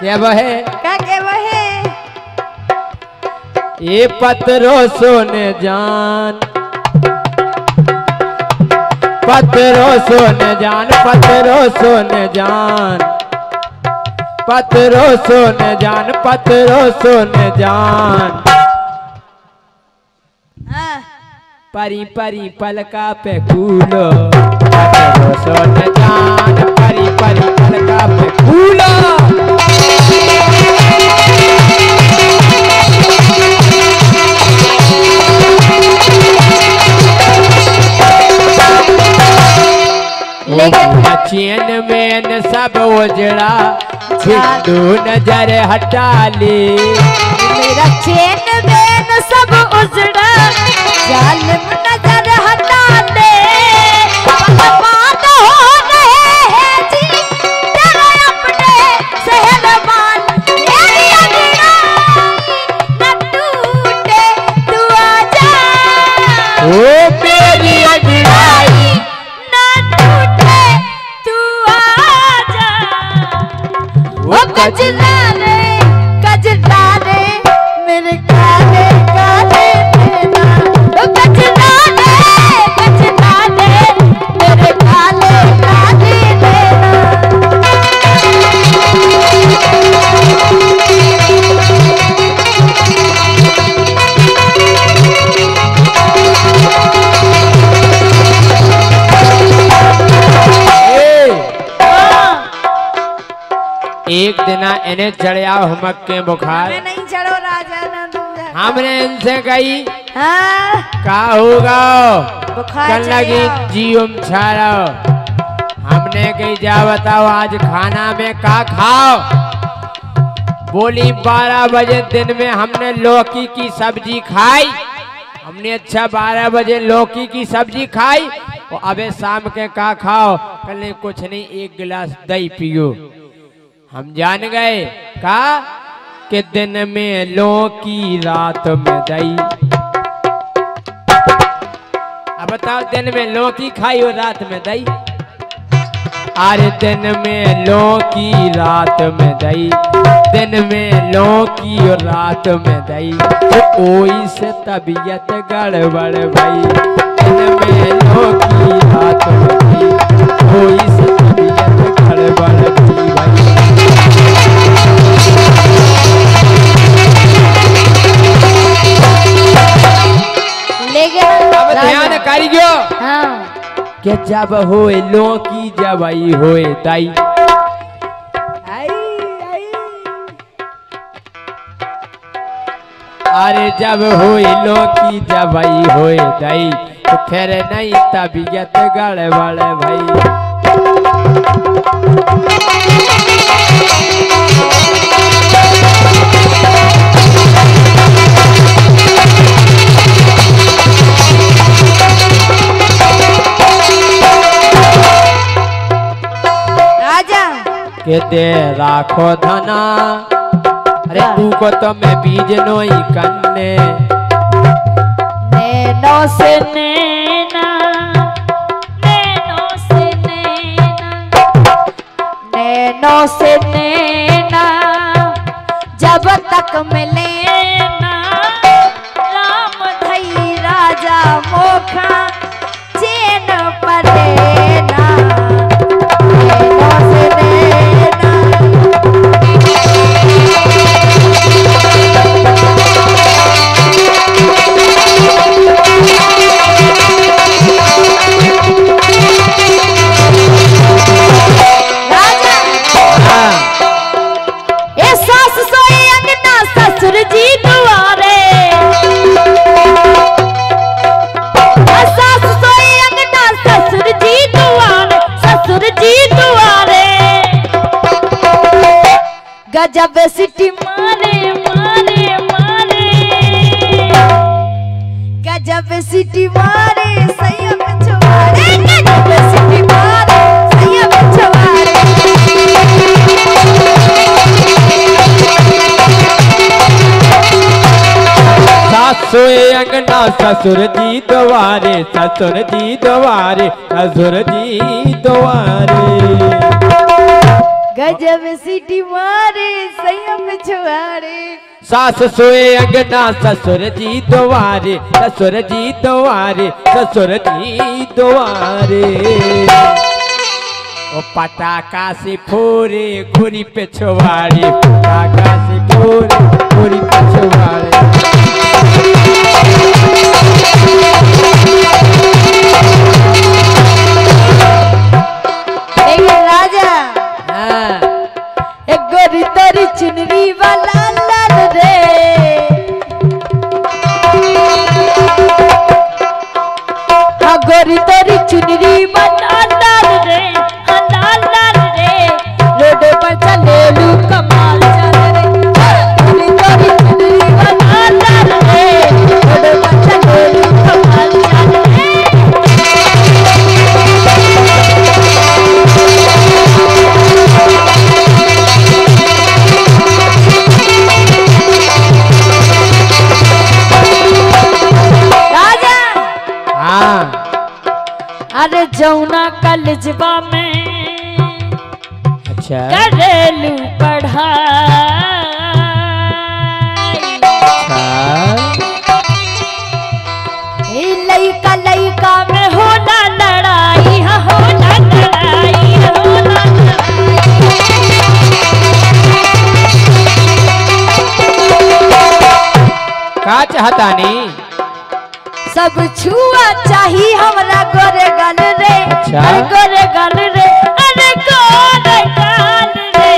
क्या बहे का के वहे? ये पत्रो सोने जान। पत्रो सोने जान पत्रो सोने जान। पत्रो सोने जान पत्रो सोने जान। हाँ। परी परी पलका पे कूलो पत्रो सोने जान परी परी पलका पे कूलो लेकिन में न सब उजड़ा छिंदू नज़र हटा ली। मेरा चैन बैन सब उजड़ा, जालिम Godzilla. दिना इन्हें चढ़िया हमक के बुखार। मैं नहीं चढ़ो राजा नंद। हमने इनसे कही हाँ? का होगा? बुखार लगी। जीवम छाड़ो हमने कही जा बताओ आज खाना में का खाओ? बोली बारह बजे दिन में हमने लौकी की सब्ज़ी खाई। हमने अच्छा बारह बजे लौकी की सब्ज़ी खाई। और अबे शाम के का खाओ? कल कुछ नहीं एक गिलास दही पियो। हम जान गए का? कि दिन में लौकी रात में दही। अब बताओ, दिन में लौकी खाई और रात में दही? अरे दिन में लौकी रात में दही। दिन में लौकी और रात में तो ओई से तबीयत गड़बड़ भई। दिन में लौकी रात में दही। ओई से तबीयत गड़बड़ भई। करियो हाँ। जब होए लौकी जब आई होए दही अरे जब हुई लौकी जब आई होए दही तो फिर नहीं तबीयत गड़बड़ भाई। के दे राखो धना अरे तू को तो मैं बीज नोई कन्ने नैनो से नैना नैनो से नैना नैनो से नैना जब तक मिले ना राम धई राजा मोखा गजब सिटी मारे गजब सिटी सासुए अंगना ससुर जी द्वारे ससुर जी द्वारे ससुर जी द्वारे। गजब सीटी मारे सैया पिछवाड़े सास सोए अगना ससुर जी द्वारे ससुर जी द्वारे ससुर जी द्वारे ओ पटाखा से फोरे घुरी पे छुआरे पटाखा से फोरे गोरी तोरी चुनरी वाला डाल रे। जौना कलजबा में। अच्छा। करेलू पढ़ाई अच्छा। ए लइका लइका में होला लड़ाई हाँ होला लड़ाई। का चाहता नी? सब छुआ चाही हमरा गोरे गल रे। अच्छा। अरे गोरे गल रे अरे गोरे गल रे।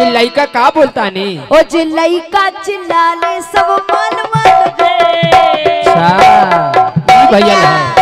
ये लड़का का बोलता नी? ओ जे लइका चिल्लाले सब मन मन रे। अच्छा। ई भैया। है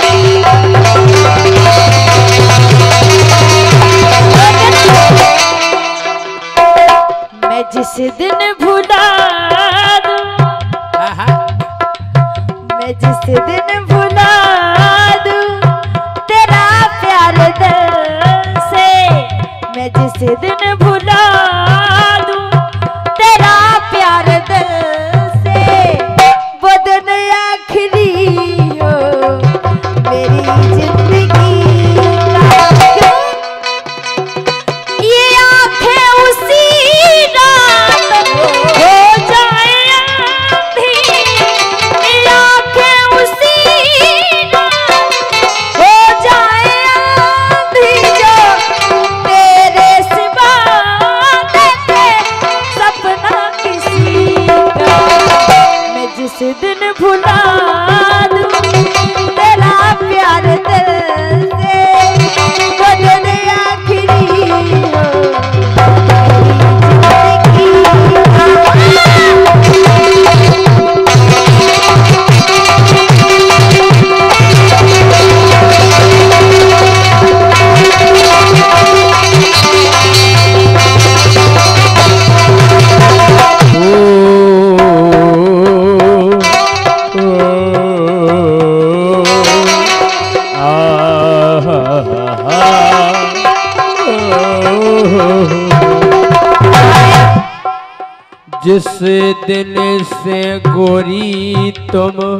जिस दिल से गोरी तुम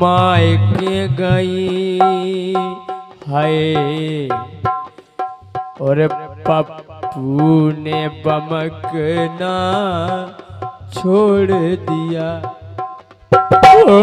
मायके गई है। और पप्पू ने बमकना छोड़ दिया। ओ,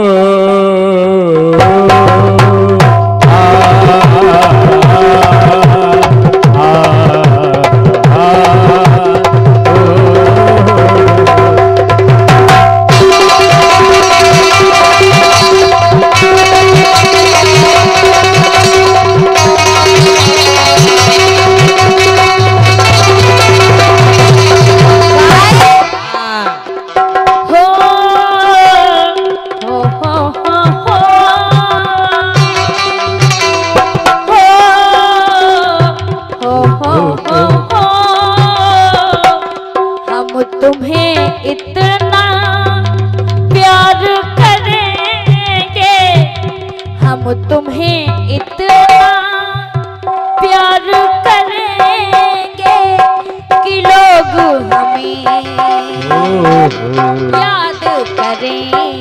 हमें याद करेंगे